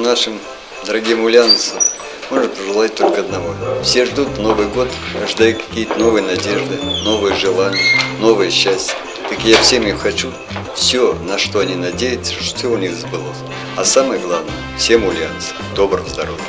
Всем нашим дорогим ульяновцам можно пожелать только одного. Все ждут Новый год, ждают какие-то новые надежды, новые желания, новое счастье. Так я всем им хочу все, на что они надеются, что все у них сбылось. А самое главное, всем ульянцам доброго здоровья.